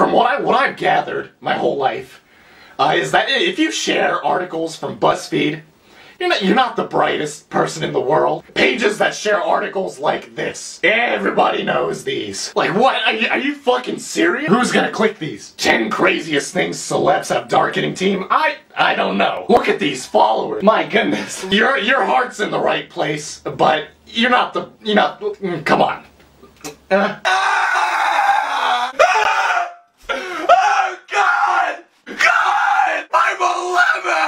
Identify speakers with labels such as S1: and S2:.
S1: from what I what I've gathered my whole life, uh, is that if you share articles from BuzzFeed, you're not, you're not the brightest person in the world. Pages that share articles like this. Everybody knows these. Like, what? Are you, are you fucking serious? Who's gonna click these? 10 craziest things celebs have darkening team? I, I don't know. Look at these followers. My goodness. Your, your heart's in the right place, but you're not the, you're not, mm, come on. Uh, delivered!